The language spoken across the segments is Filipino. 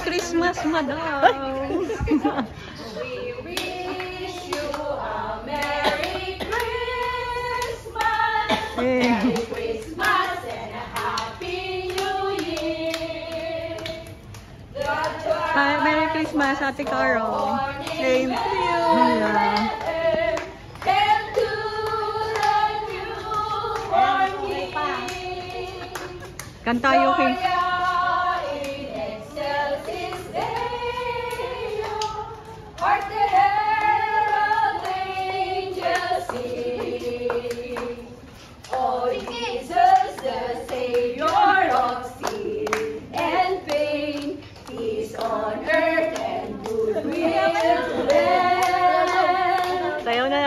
Christmas daw. We wish you a Merry Christmas. Eh. Merry Christmas and a Happy New Year. Hi, Merry Christmas, Ate Carol. Same to you. Yeah. Kanta yung king.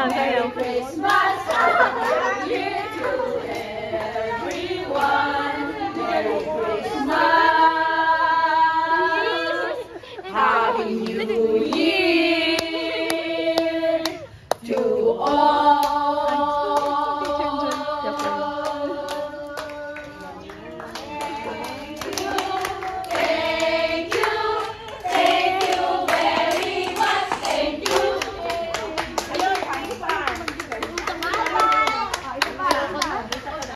Merry Christmas, Happy New Year to everyone. Merry Christmas, Happy New Year.